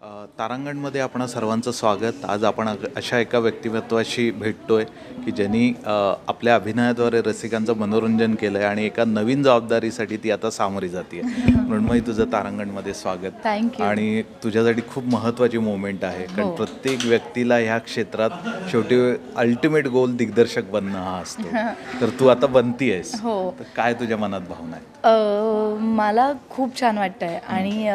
तारांगणमध्ये आपणा सर्वांचं स्वागत. आज आपण अशा एका व्यक्तिमत्वाशी भेटतोय की ज्यांनी आपल्या अभिनयाद्वारे रसिकांचं मनोरंजन केलं आहे आणि एका नवीन जबाबदारीसाठी ती आता सामोरी जाते मृण्मयी तुझं तारांगणमध्ये स्वागत. आणि तुझ्यासाठी खूप महत्त्वाची मोमेंट आहे. कारण हो. प्रत्येक व्यक्तीला ह्या क्षेत्रात शेवटी अल्टिमेट गोल दिग्दर्शक बनणं हा असतो. तर तू आता बनतीयस. हो. तर काय तुझ्या मनात भावना आहेत? मला खूप छान वाटतंय. आणि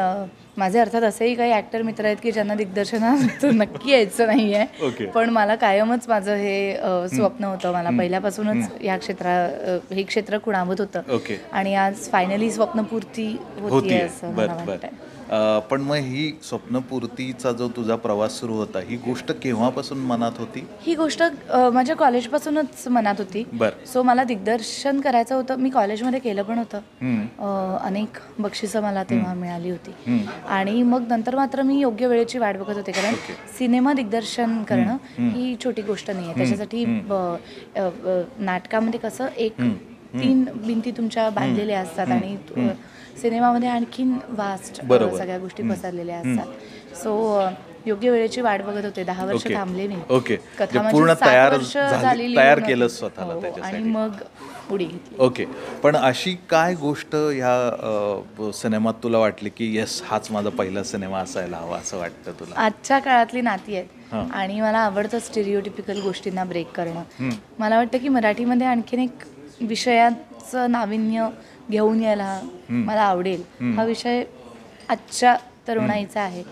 माझे अर्थात असेही काही ॲक्टर मित्र आहेत की ज्यांना दिग्दर्शनात नक्की यायचं नाही आहे Okay. पण मला कायमच माझं हे स्वप्न होतं. मला पहिल्यापासूनच या क्षेत्रा हे क्षेत्र खुणावत होतं. ओके आणि आज फायनली स्वप्नपूर्ती होती असं मला अ, पण मग ही स्वप्नपूर्तीचा जो तुझा प्रवास सुरू होता ही गोष्ट केव्हापासून मनात होती? ही गोष्ट अ, माझ्या कॉलेजपासूनच मनात होती. बर. सो मला दिग्दर्शन करायचं होतं. मी कॉलेजमध्ये केलं पण होतं. हम्म, अ, अनेक बक्षिसं मला तेव्हा मिळाली होती. हम्म. आणि मग नंतर मात्र मी योग्य वेळेची वाट बघत होते. कारण ओके. सिनेमा दिग्दर्शन करणं ही छोटी गोष्ट नाही आहे त्याच्यासाठी ब- अ, अ, नाटकामध्ये कसं एक तीन भिंती तुमच्या बांधलेल्या असतात आणि सिनेमामध्ये आणखीन वास्ट. सगळ्या गोष्टी पसरलेल्या असतात. सो योग्य वेळेची वाट बघत होते. दहा वर्ष. थांबले मी ओके. कथा म्हणजे माझी पूर्ण तयार तयार. केलंस स्वतःला हो. आणि मग पुढे घेतली. ओके. पण अशी काय गोष्ट ह्या सिनेमात तुला वाटली की येस हाच माझा पहिला सिनेमा असायला हवा असं वाटतं तुला? आजच्या काळातली नाती. आहेत. आणि मला आवडतं स्टिरिओटिपिकल गोष्टींना ब्रेक करणं. मला वाटतं की मराठीमध्ये आणखीन एक विषयाचं नाविन्य घेऊन यायला मला आवडेल. हा विषय आजच्या तरुणाईचा आहे.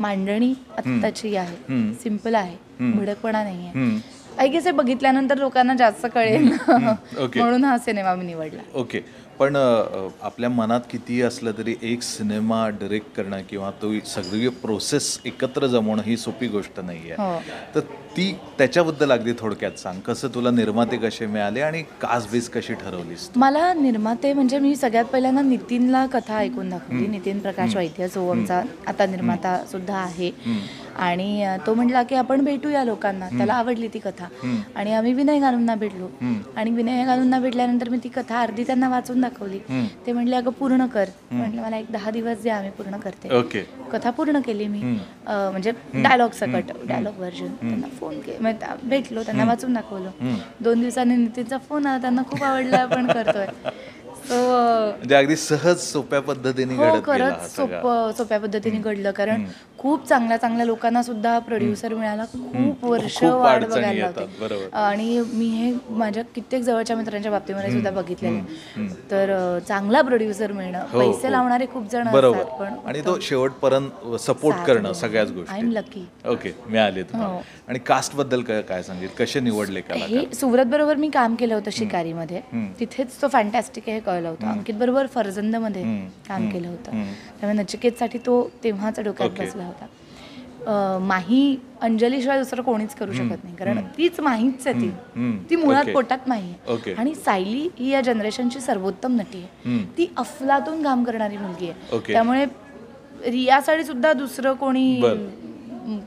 मांडणी आत्ताची आहे. सिंपल आहे. भडकपणा नाही आहे. हे बघितल्यानंतर लोकांना जास्त कळेल. म्हणून हा सिनेमा मी निवडला. ओके पण आपल्या मनात कितीही असलं तरी एक सिनेमा डिरेक्ट करणं किंवा तो सगळी प्रोसेस एकत्र जमवणं ही सोपी गोष्ट नाही आहे हो. तर ती त्याच्याबद्दल अगदी थोडक्यात सांग. कसं तुला निर्माते कसे मिळाले आणि कासबीज कशी ठरवलीस मला निर्माते म्हणजे मी सगळ्यात पहिल्यांदा नितीनला कथा ऐकून दाखवली. नितीन प्रकाश वैद्य जो आमचा आता निर्माता सुद्धा आहे. आणि तो म्हटला की आपण भेटूया लोकांना. त्याला आवडली ती कथा. आणि आम्ही विनय गानूंना भेटलो. आणि विनय गानूंना भेटल्यानंतर मी ती कथा अर्धी त्यांना वाचून दाखवली. ते म्हणले अगं पूर्ण कर. म्हटलं मला एक दहा दिवस द्या आम्ही पूर्ण करते. ओके. कथा पूर्ण केली मी. म्हणजे डायलॉग सकट डायलॉग व्हर्जन. त्यांना फोन भेटलो त्यांना वाचून दाखवलं. दोन दिवसांनी नितीनचा फोन आला त्यांना खूप आवडला आपण करतोय. म्हणजे अगदी सहज सोप्या पद्धतीने हो घडत सोप्या पद्धतीने घडलं. कारण खूप चांगल्या चांगल्या लोकांना सुद्धा प्रोड्युसर मिळाला. खूप वर्ष वाट बघायला होते. आणि मी हे माझ्या कित्येक जवळच्या मित्रांच्या बाबतीमध्ये सुद्धा बघितलेलं तर चांगला प्रोड्युसर मिळणं हो, पैसे हो. लावणारे खूप जण असतात पण आणि तो शेवटपर्यंत सपोर्ट करणं. सगळ्याच आय एम गोष्टी लकी ओके मिळाले. आणि कास्टबद्दल काय सांगितलं कसे निवडले कलाकार? हे सुरत बरोबर मी काम केलं होतं शिकारीमध्ये. तिथेच तो फॅन्टॅस्टिक हे कळलं होतं. अंकित बरोबर फरजंदमध्ये काम केलं होतं. त्यामुळे नचिकेतसाठी तो तेव्हाच डोक्यात. बसला. होता. माही अंजलीशिवाय दुसरं कोणीच करू शकत नाही. कारण तीच माहीच आहे. ती. ती मुळात. पोटात माही. आहे. आणि सायली ही या जनरेशनची सर्वोत्तम नटी आहे. ती अफलातून काम करणारी मुलगी आहे. त्यामुळे रियासाठी सुद्धा दुसरं कोणी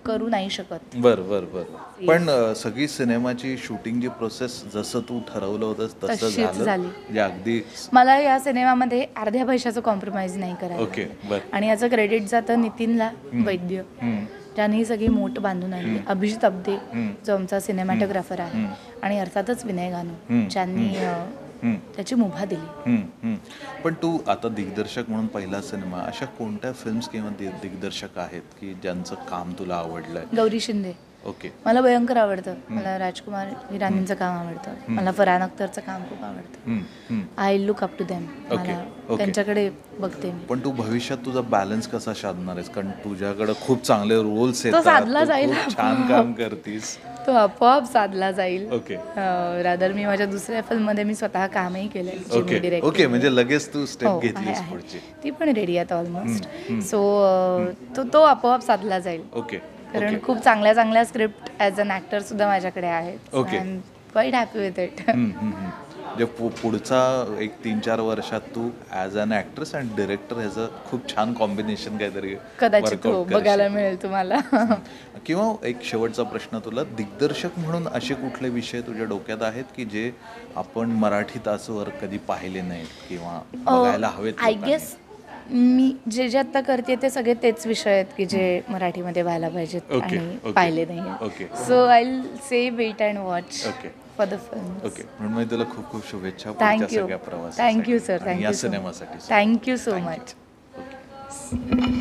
करू नाही शकत. बर बर बर. पण अ, सगळी सिनेमाची शूटिंगची प्रोसेस जसं तू ठरवलं होतंस तसं तशीच झालं? झाली. म्हणजे अगदी मला या सिनेमामध्ये अर्ध्या पैशाचं कॉम्प्रोमाइज नाही ओके. बर. आणि याचं क्रेडिट जातं नितीनला वैद्य. हम्म. ज्यांनी ही सगळी मोठ बांधून आणली. अभिजित अब्दे जो आमचा सिनेमॅटोग्राफर आहे. आणि अर्थातच विनय गानू ज्यांनी अं. त्याची मुभा दिली. हम्म, हम्म. पण तू आता दिग्दर्शक म्हणून पहिला सिनेमा अशा कोणत्या फिल्म्स किंवा दिग्दर्शक आहेत की ज्यांचं काम तुला आवडलंय? गौरी शिंदे. ओके. मला भयंकर आवडतं. मला राजकुमार हिरानींचं काम आवडतं. मला फरहान अख्तरचं काम खूप आवडतं. I look up to them. त्यांच्याकडे बघते मी. पण तू भविष्यात तुझा बॅलन्स कसा साधणार आहेस? कारण तुझ्याकडे खूप चांगले रोल्स तो येतात साधला जाईल. छान काम करतीस. तो आपोआप साधला जाईल. ओके रादर मी माझ्या दुसऱ्या फिल्ममध्ये मी स्वतः कामही मी ओके ओके. म्हणजे लगेच तू हो, स्टेप घेतलीस आहे. पुढची. ती पण रेडी आहे ऑलमोस्ट सो तो तो आपोआप साधला जाईल. ओके कारण खूप चांगल्या चांगल्या स्क्रिप्ट ॲज अन ॲक्टर सुद्धा माझ्याकडे आहेत. Okay. Quite happy with it. म्हणजे पु- पुढचा एक तीन चार वर्षात तू as an actress and director ह्याचं खूप छान कॉम्बिनेशन काहीतरी कदाचित हो. बघायला मिळेल तुम्हाला किंवा एक शेवटचा प्रश्न तुला दिग्दर्शक म्हणून असे कुठले विषय तुझ्या डोक्यात आहेत की जे आपण मराठीत आजवर कधी पाहिले नाहीत किंवा बघायला हवेत आय? गेस मी जे जे आता करते ते सगळे तेच विषय आहेत की जे मराठीमध्ये व्हायला पाहिजेत आणि पाहिले नाही. So I say wait and watch Okay. For the film okay म्हणून मी तुला खूप खूप शुभेच्छा पुढच्या थँक्यू सगळ्या प्रवासासाठी थँक्यू सर आणि या थँक्यू सो सिनेमासाठी. Much thank you so Thank you. Much